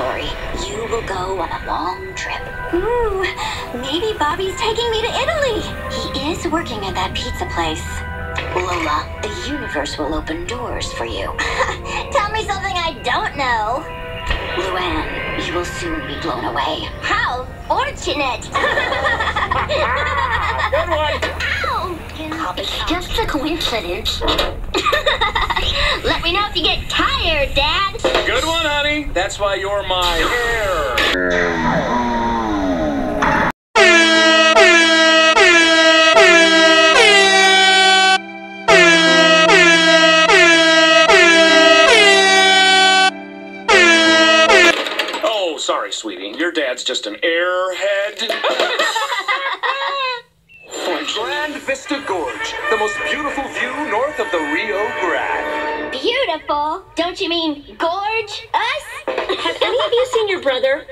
Lori, you will go on a long trip. Ooh, maybe Bobby's taking me to Italy. He is working at that pizza place. Lola, the universe will open doors for you. Tell me something I don't know. Luan, you will soon be blown away. How fortunate. Good one. Ow! It's just a coincidence. Let me know if you get tired, Dad. Good one, honey. That's why you're my heir. Oh, sorry, sweetie. Your dad's just an airhead. For Grand Vista Gorge, the most beautiful view north of the Rio Grande. Beautiful. Don't you mean gorge us? Have any of you seen your brother?